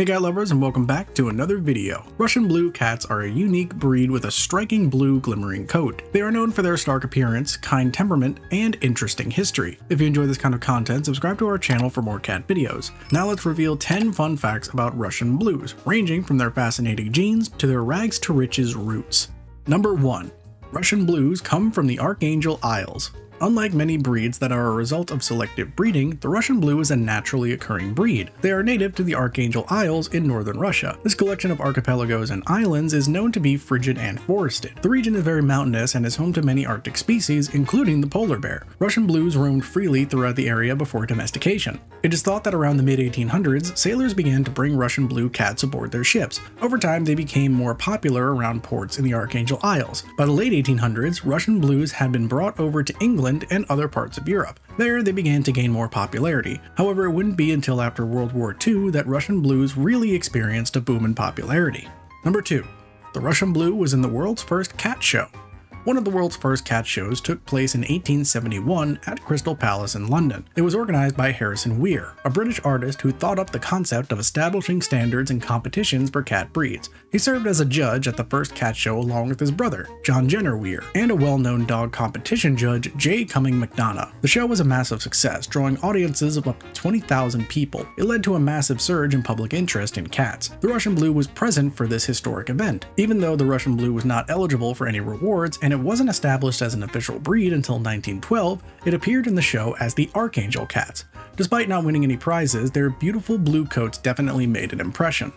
Hey cat lovers and welcome back to another video. Russian blue cats are a unique breed with a striking blue glimmering coat. They are known for their stark appearance, kind temperament, and interesting history. If you enjoy this kind of content, subscribe to our channel for more cat videos. Now let's reveal 10 fun facts about Russian blues, ranging from their fascinating genes to their rags to riches roots. Number 1. Russian blues come from the Archangel Isles. Unlike many breeds that are a result of selective breeding, the Russian Blue is a naturally occurring breed. They are native to the Archangel Isles in northern Russia. This collection of archipelagos and islands is known to be frigid and forested. The region is very mountainous and is home to many arctic species, including the polar bear. Russian Blues roamed freely throughout the area before domestication. It is thought that around the mid-1800s, sailors began to bring Russian Blue cats aboard their ships. Over time, they became more popular around ports in the Archangel Isles. By the late 1800s, Russian Blues had been brought over to England England and other parts of Europe. There, they began to gain more popularity. However, it wouldn't be until after World War II that Russian blues really experienced a boom in popularity. Number 2. The Russian Blue was in the world's first cat show. One of the world's first cat shows took place in 1871 at Crystal Palace in London. It was organized by Harrison Weir, a British artist who thought up the concept of establishing standards and competitions for cat breeds. He served as a judge at the first cat show along with his brother, John Jenner Weir, and a well-known dog competition judge, J. Cumming Macdona. The show was a massive success, drawing audiences of up to 20,000 people. It led to a massive surge in public interest in cats. The Russian Blue was present for this historic event, even though the Russian Blue was not eligible for any rewards and and it wasn't established as an official breed until 1912, it appeared in the show as the Archangel Cats. Despite not winning any prizes, their beautiful blue coats definitely made an impression.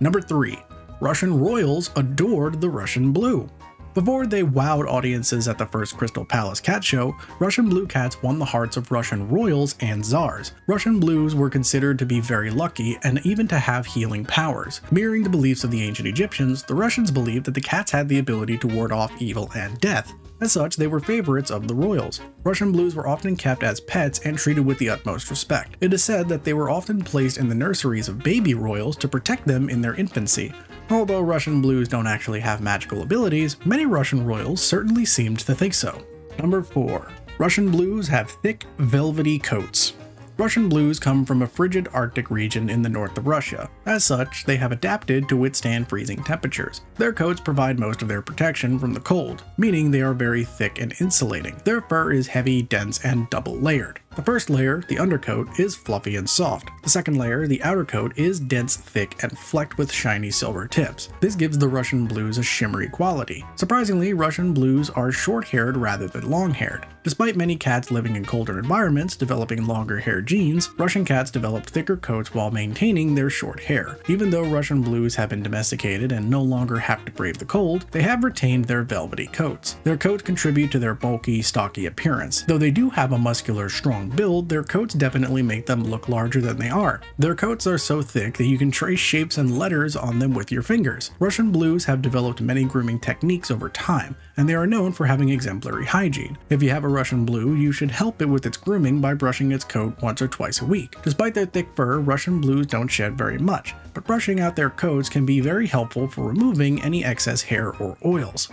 Number 3. Russian royals adored the Russian blue. Before they wowed audiences at the first Crystal Palace cat show, Russian blue cats won the hearts of Russian royals and czars. Russian blues were considered to be very lucky and even to have healing powers. Mirroring the beliefs of the ancient Egyptians, the Russians believed that the cats had the ability to ward off evil and death. As such, they were favorites of the royals. Russian blues were often kept as pets and treated with the utmost respect. It is said that they were often placed in the nurseries of baby royals to protect them in their infancy. Although Russian blues don't actually have magical abilities, many Russian royals certainly seemed to think so. Number 4. Russian blues have thick, velvety coats. Russian blues come from a frigid Arctic region in the north of Russia. As such, they have adapted to withstand freezing temperatures. Their coats provide most of their protection from the cold, meaning they are very thick and insulating. Their fur is heavy, dense, and double layered. The first layer, the undercoat, is fluffy and soft. The second layer, the outer coat, is dense, thick, and flecked with shiny silver tips. This gives the Russian blues a shimmery quality. Surprisingly, Russian blues are short-haired rather than long-haired. Despite many cats living in colder environments developing longer hair genes, Russian cats developed thicker coats while maintaining their short hair. Even though Russian blues have been domesticated and no longer have to brave the cold, they have retained their velvety coats. Their coats contribute to their bulky, stocky appearance. Though they do have a muscular, strong build, their coats definitely make them look larger than they are. Their coats are so thick that you can trace shapes and letters on them with your fingers. Russian blues have developed many grooming techniques over time, and they are known for having exemplary hygiene. If you have a Russian blue, you should help it with its grooming by brushing its coat once or twice a week. Despite their thick fur, Russian blues don't shed very much, but brushing out their coats can be very helpful for removing any excess hair or oils.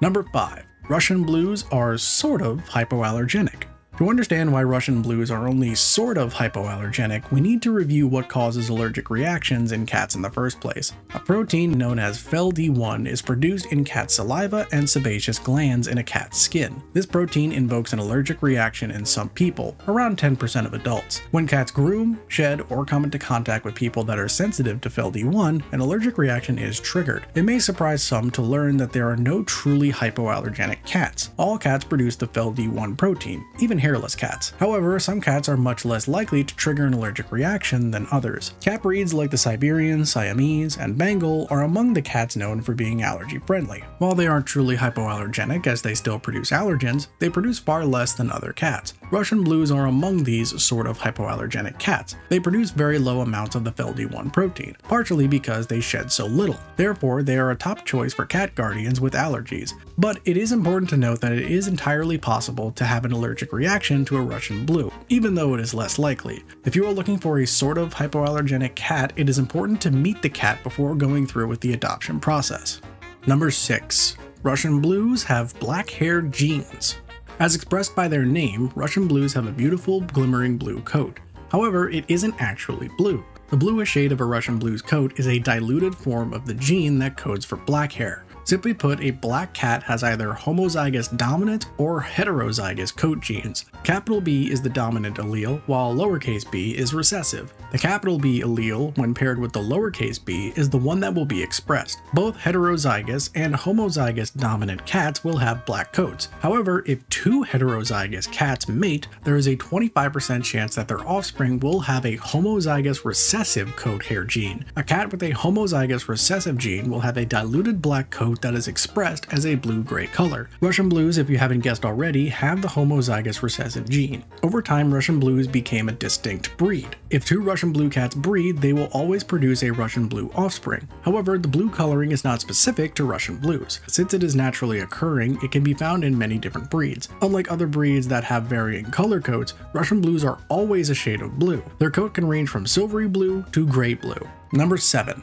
Number 5. Russian blues are sort of hypoallergenic. To understand why Russian blues are only sort of hypoallergenic, we need to review what causes allergic reactions in cats in the first place. A protein known as FeLD1 is produced in cat saliva and sebaceous glands in a cat's skin. This protein invokes an allergic reaction in some people, around 10% of adults. When cats groom, shed, or come into contact with people that are sensitive to FeLD1, an allergic reaction is triggered. It may surprise some to learn that there are no truly hypoallergenic cats. All cats produce the FeLD1 protein, even hairless cats. However, some cats are much less likely to trigger an allergic reaction than others. Cat breeds like the Siberian, Siamese, and Bengal are among the cats known for being allergy friendly. While they aren't truly hypoallergenic as they still produce allergens, they produce far less than other cats. Russian blues are among these sort of hypoallergenic cats. They produce very low amounts of the FeLD1 protein, partially because they shed so little. Therefore, they are a top choice for cat guardians with allergies. But it is important to note that it is entirely possible to have an allergic reaction reaction to a Russian blue, even though it is less likely. If you are looking for a sort of hypoallergenic cat, it is important to meet the cat before going through with the adoption process. Number 6. Russian blues have black-haired genes. As expressed by their name, Russian blues have a beautiful glimmering blue coat. However, it isn't actually blue. The bluish shade of a Russian blue's coat is a diluted form of the gene that codes for black hair. Simply put, a black cat has either homozygous dominant or heterozygous coat genes. Capital B is the dominant allele, while lowercase b is recessive. The capital B allele, when paired with the lowercase b, is the one that will be expressed. Both heterozygous and homozygous dominant cats will have black coats. However, if two heterozygous cats mate, there is a 25% chance that their offspring will have a homozygous recessive coat hair gene. A cat with a homozygous recessive gene will have a diluted black coat coat that is expressed as a blue-gray color. Russian blues, if you haven't guessed already, have the homozygous recessive gene. Over time, Russian blues became a distinct breed. If two Russian blue cats breed, they will always produce a Russian blue offspring. However, the blue coloring is not specific to Russian blues. Since it is naturally occurring, it can be found in many different breeds. Unlike other breeds that have varying color coats, Russian blues are always a shade of blue. Their coat can range from silvery blue to gray blue. Number 7.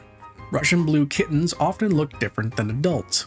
Russian blue kittens often look different than adults.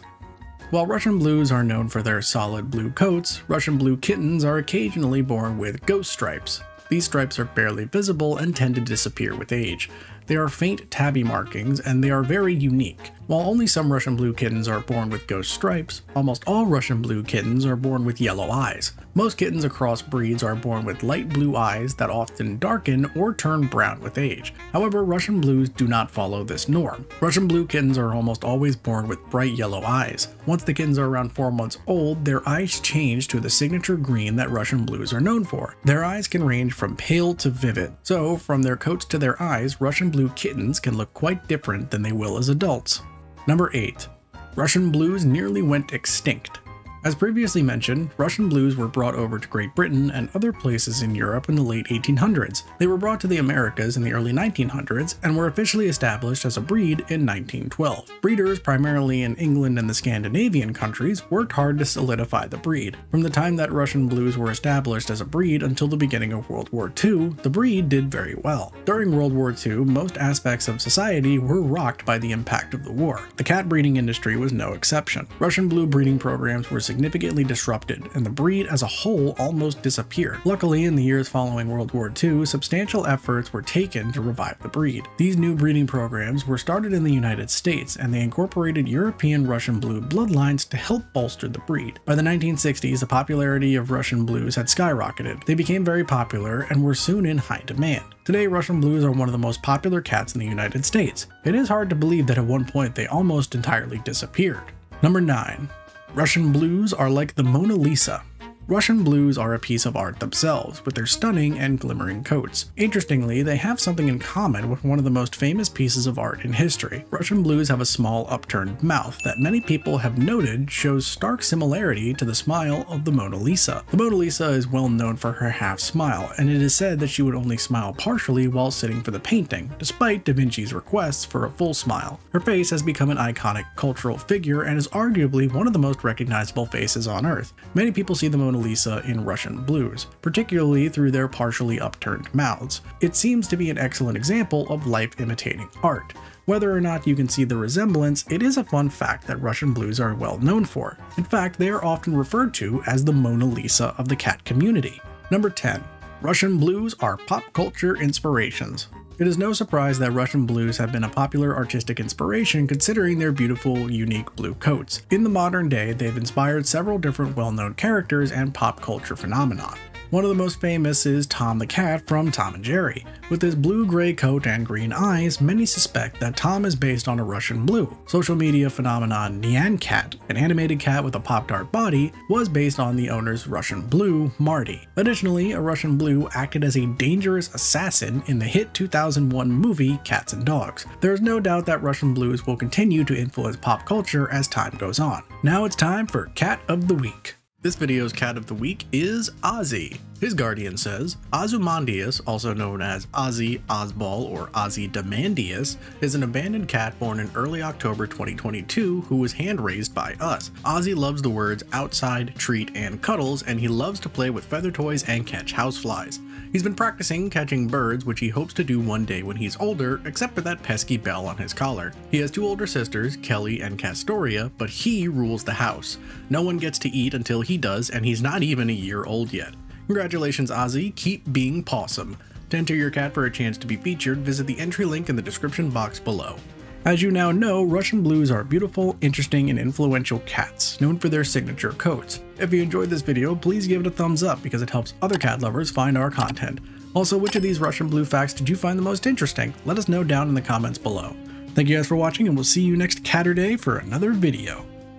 While Russian blues are known for their solid blue coats, Russian blue kittens are occasionally born with ghost stripes. These stripes are barely visible and tend to disappear with age. They are faint tabby markings and they are very unique. While only some Russian blue kittens are born with ghost stripes, almost all Russian blue kittens are born with yellow eyes. Most kittens across breeds are born with light blue eyes that often darken or turn brown with age. However, Russian blues do not follow this norm. Russian blue kittens are almost always born with bright yellow eyes. Once the kittens are around 4 months old, their eyes change to the signature green that Russian blues are known for. Their eyes can range from pale to vivid, so from their coats to their eyes, Russian blue kittens can look quite different than they will as adults. Number 8. Russian blues nearly went extinct. As previously mentioned, Russian blues were brought over to Great Britain and other places in Europe in the late 1800s. They were brought to the Americas in the early 1900s and were officially established as a breed in 1912. Breeders, primarily in England and the Scandinavian countries, worked hard to solidify the breed. From the time that Russian blues were established as a breed until the beginning of World War II, the breed did very well. During World War II, most aspects of society were rocked by the impact of the war. The cat breeding industry was no exception. Russian blue breeding programs were significantly disrupted, and the breed as a whole almost disappeared. Luckily, in the years following World War II, substantial efforts were taken to revive the breed. These new breeding programs were started in the United States, and they incorporated European Russian Blue bloodlines to help bolster the breed. By the 1960s, the popularity of Russian Blues had skyrocketed. They became very popular and were soon in high demand. Today, Russian Blues are one of the most popular cats in the United States. It is hard to believe that at one point they almost entirely disappeared. Number 9. Russian blues are like the Mona Lisa. Russian blues are a piece of art themselves, with their stunning and glimmering coats. Interestingly, they have something in common with one of the most famous pieces of art in history. Russian blues have a small upturned mouth that many people have noted shows stark similarity to the smile of the Mona Lisa. The Mona Lisa is well known for her half smile, and it is said that she would only smile partially while sitting for the painting, despite Da Vinci's requests for a full smile. Her face has become an iconic cultural figure and is arguably one of the most recognizable faces on Earth. Many people see the Mona Mona Lisa in Russian blues, particularly through their partially upturned mouths. It seems to be an excellent example of life imitating art. Whether or not you can see the resemblance, it is a fun fact that Russian blues are well known for. In fact, they are often referred to as the Mona Lisa of the cat community. Number 10. Russian blues are pop culture inspirations. It is no surprise that Russian blues have been a popular artistic inspiration considering their beautiful, unique blue coats. In the modern day, they've inspired several different well-known characters and pop culture phenomena. One of the most famous is Tom the Cat from Tom and Jerry. With his blue-gray coat and green eyes, many suspect that Tom is based on a Russian blue. Social media phenomenon Nyan Cat, an animated cat with a Pop-Tart body, was based on the owner's Russian blue, Marty. Additionally, a Russian blue acted as a dangerous assassin in the hit 2001 movie Cats and Dogs. There is no doubt that Russian blues will continue to influence pop culture as time goes on. Now it's time for Cat of the Week. This video's cat of the week is Ozzy. His guardian says, Ozymandias, also known as Ozzy Osball or Ozymandias, is an abandoned cat born in early October 2022 who was hand-raised by us. Ozzy loves the words outside, treat, and cuddles, and he loves to play with feather toys and catch houseflies. He's been practicing catching birds, which he hopes to do one day when he's older, except for that pesky bell on his collar. He has two older sisters, Kelly and Castoria, but he rules the house. No one gets to eat until he does, and he's not even a year old yet. Congratulations, Ozzy. Keep being Possum. To enter your cat for a chance to be featured, visit the entry link in the description box below. As you now know, Russian Blues are beautiful, interesting, and influential cats, known for their signature coats. If you enjoyed this video, please give it a thumbs up because it helps other cat lovers find our content. Also, which of these Russian Blue facts did you find the most interesting? Let us know down in the comments below. Thank you guys for watching and we'll see you next Catterday for another video.